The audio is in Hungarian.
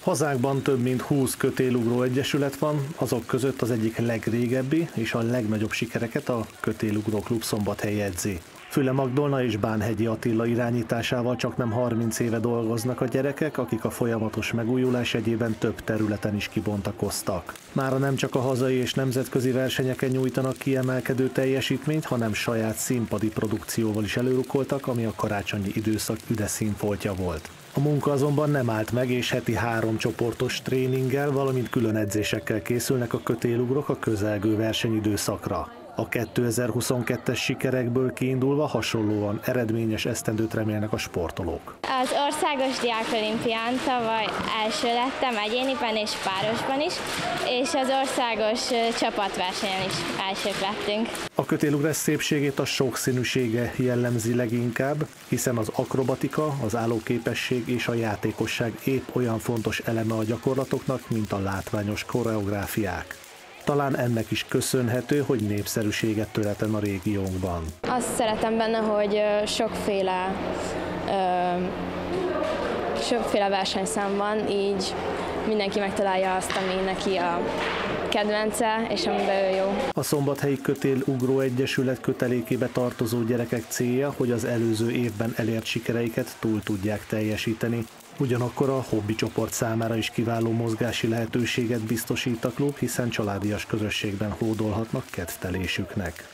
Hazánkban több mint 20 kötélugró egyesület van, azok között az egyik legrégebbi és a legnagyobb sikereket a Kötélugró Klub Szombathely jegyzi. Füle Magdolna és Bánhegyi Attila irányításával csak nem 30 éve dolgoznak a gyerekek, akik a folyamatos megújulás egyében több területen is kibontakoztak. Mára nem csak a hazai és nemzetközi versenyeken nyújtanak kiemelkedő teljesítményt, hanem saját színpadi produkcióval is előrukoltak, ami a karácsonyi időszak üde színfoltja volt. A munka azonban nem állt meg, és heti három csoportos tréninggel, valamint külön edzésekkel készülnek a kötélugrok a közelgő versenyidőszakra. A 2022-es sikerekből kiindulva hasonlóan eredményes esztendőt remélnek a sportolók. Az országos diákolimpián tavaly első lettem egyéniben és párosban is, és az országos csapatversenyen is elsők lettünk. A kötélugrás szépségét a sokszínűsége jellemzi leginkább, hiszen az akrobatika, az állóképesség és a játékosság épp olyan fontos eleme a gyakorlatoknak, mint a látványos koreográfiák. Talán ennek is köszönhető, hogy népszerűséget töretem a régiónkban. Azt szeretem benne, hogy sokféle, sokféle versenyszám van, így mindenki megtalálja azt, ami neki a kedvence, és amiben ő jó. A Szombathelyi Kötél Ugró Egyesület kötelékébe tartozó gyerekek célja, hogy az előző évben elért sikereiket túl tudják teljesíteni. Ugyanakkor a hobbi csoport számára is kiváló mozgási lehetőséget biztosít a klub, hiszen családias közösségben hódolhatnak kedvtelésüknek.